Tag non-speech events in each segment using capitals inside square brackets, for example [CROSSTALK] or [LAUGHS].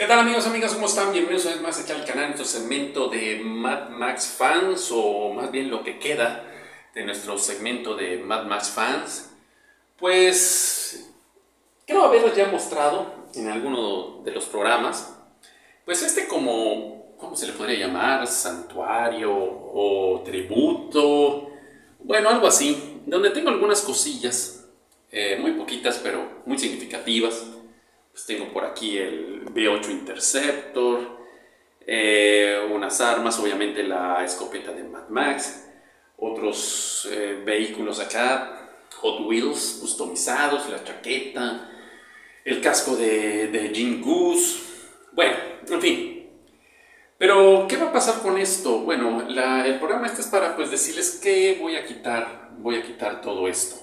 ¿Qué tal amigos, amigas? ¿Cómo están? Bienvenidos una vez más aquí al canal, nuestro segmento de Mad Max Fans, o más bien lo que queda de nuestro segmento de Mad Max Fans. Pues creo haberles ya mostrado en alguno de los programas, pues este como, ¿cómo se le podría llamar? Santuario o tributo, bueno, algo así, donde tengo algunas cosillas, eh, muy poquitas, pero muy significativas pues tengo por aquí el B8 Interceptor, eh, unas armas, obviamente la escopeta de Mad Max, otros eh, vehículos acá, Hot Wheels customizados, la chaqueta, el casco de, de Jim Goose, bueno, en fin. Pero, ¿qué va a pasar con esto? Bueno, el programa este es para pues decirles que voy a quitar, voy a quitar todo esto.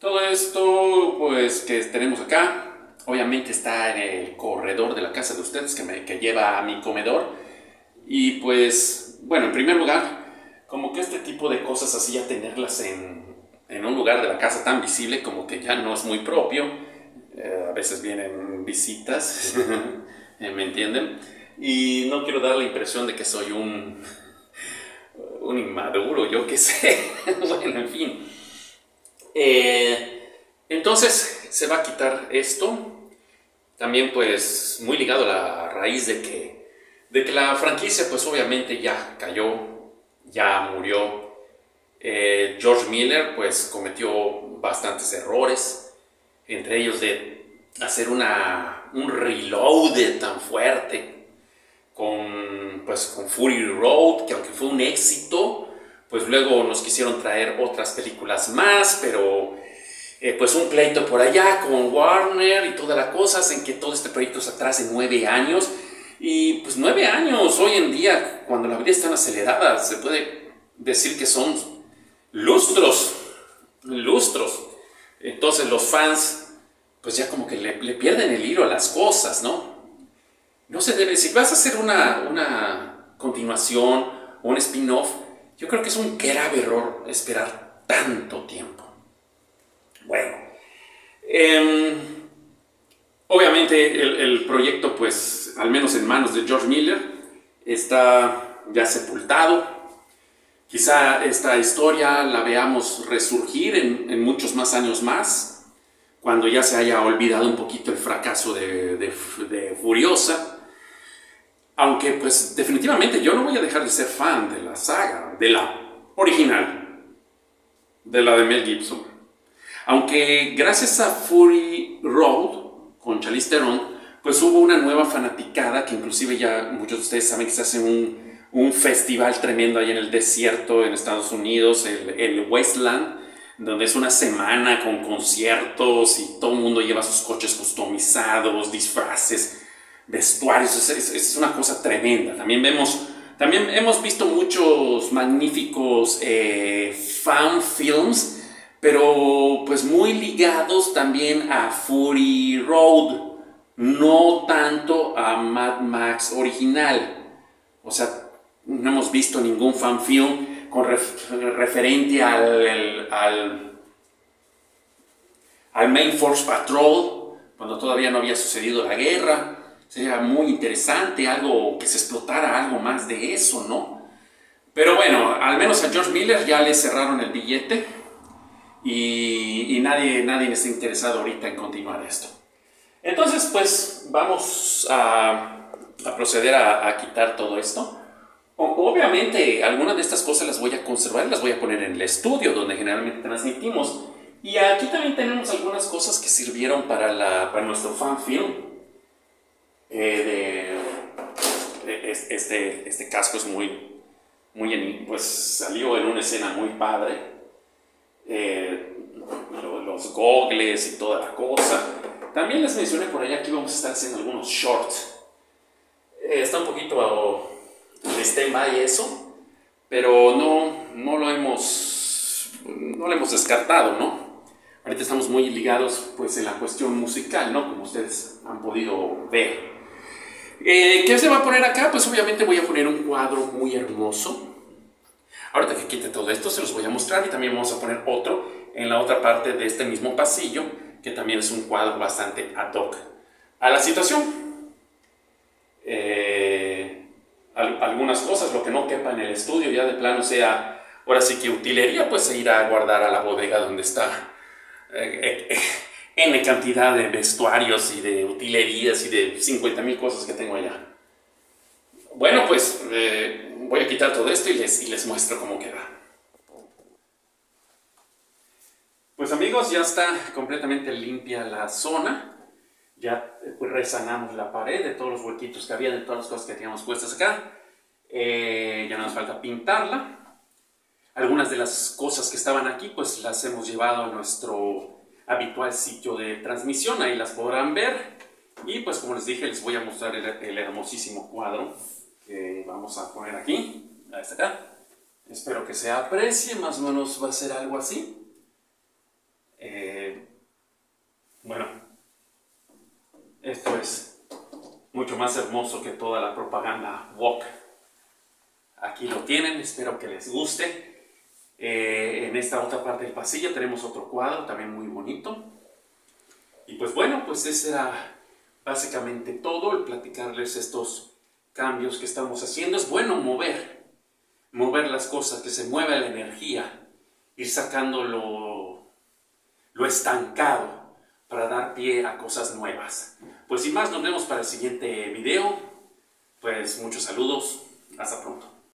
Todo esto, pues, que tenemos acá, obviamente está en el corredor de la casa de ustedes que, me, que lleva a mi comedor. Y pues, bueno, en primer lugar, como que este tipo de cosas así, ya tenerlas en, en un lugar de la casa tan visible, como que ya no es muy propio. Eh, a veces vienen visitas, [LAUGHS] ¿me entienden? Y no quiero dar la impresión de que soy un, un inmaduro, yo qué sé. [LAUGHS] bueno, en fin. Eh, entonces se va a quitar esto también pues muy ligado a la raíz de que, de que la franquicia pues obviamente ya cayó, ya murió. Eh, George Miller pues cometió bastantes errores, entre ellos de hacer una, un reload tan fuerte con, pues, con Fury Road, que aunque fue un éxito, pues luego nos quisieron traer otras películas más, pero eh, pues un pleito por allá con Warner y toda la cosa, en que todo este proyecto se atrase nueve años. Y pues nueve años hoy en día, cuando la vida es tan acelerada, se puede decir que son lustros, lustros. Entonces los fans, pues ya como que le, pierden el hilo a las cosas, ¿no? No se debe, si vas a hacer una, una continuación un spin-off, yo creo que es un grave error esperar tanto tiempo. Bueno, em, obviamente el, proyecto, pues, al menos en manos de George Miller, está ya sepultado. Quizá esta historia la veamos resurgir en, muchos más años más, cuando ya se haya olvidado un poquito el fracaso de, de Furiosa. Aunque, pues, definitivamente yo no voy a dejar de ser fan de la saga, de la original, de la de Mel Gibson. Aunque gracias a Fury Road con Charlize Theron, pues hubo una nueva fanaticada que inclusive ya muchos de ustedes saben que se hace un, un festival tremendo ahí en el desierto en Estados Unidos, el, el Wasteland, donde es una semana con conciertos y todo el mundo lleva sus coches customizados, disfraces, vestuarios, es, una cosa tremenda. También vemos, también hemos visto muchos magníficos eh, fan films pero pues muy ligados también a Fury Road, no tanto a Mad Max original. O sea, no hemos visto ningún fanfilm con referente al, al, al Main Force Patrol, cuando todavía no había sucedido la guerra. Sería muy interesante algo que se explotara algo más de eso, ¿no? Pero bueno, al menos a George Miller ya le cerraron el billete y, nadie, nadie está interesado ahorita en continuar esto. Entonces, pues vamos a, proceder a, quitar todo esto. obviamente, algunas de estas cosas las voy a conservar y las voy a poner en el estudio donde generalmente transmitimos. Y aquí también tenemos algunas cosas que sirvieron para, para nuestro fan film. Eh, este, este casco es muy, muy, pues salió en una escena muy padre eh, los gogles y toda la cosa. También les mencioné por allá que íbamos a estar haciendo algunos shorts. Eh, está un poquito de stand-by eso, pero no, no lo hemos, no lo hemos descartado, ¿no? Ahorita estamos muy ligados pues en la cuestión musical, ¿no? Como ustedes han podido ver. Eh, ¿Qué se va a poner acá? Pues obviamente voy a poner un cuadro muy hermoso Ahorita que quite todo esto se los voy a mostrar y también vamos a poner otro en la otra parte de este mismo pasillo, que también es un cuadro bastante ad hoc a la situación. algunas cosas, lo que no quepa en el estudio, ya de plano sea, ahora sí que utilería, pues ir a guardar a la bodega donde está eh, eh, N cantidad de vestuarios y de utilerías y de 50 mil cosas que tengo allá. Bueno, pues voy a quitar todo esto y les, y les muestro cómo queda. Pues amigos, ya está completamente limpia la zona. Ya pues, resanamos la pared de todos los huequitos que había, de todas las cosas que teníamos puestas acá. Eh, ya no nos falta pintarla. Algunas de las cosas que estaban aquí, pues las hemos llevado a nuestro habitual sitio de transmisión. Ahí las podrán ver. Y pues como les dije, les voy a mostrar el, hermosísimo cuadro que vamos a poner aquí. Ahí está acá. Espero que se aprecie, más o menos va a ser algo así. Eh, bueno, esto es mucho más hermoso que toda la propaganda walk. Aquí lo tienen, espero que les guste. Eh, en esta otra parte del pasillo tenemos otro cuadro también muy bonito. Y pues bueno, pues ese era básicamente todo, el platicarles estos cambios que estamos haciendo. Es bueno mover, mover las cosas, que se mueva la energía, ir sacando lo, lo estancado para dar pie a cosas nuevas. Pues sin más, nos vemos para el siguiente video. Pues muchos saludos. Hasta pronto.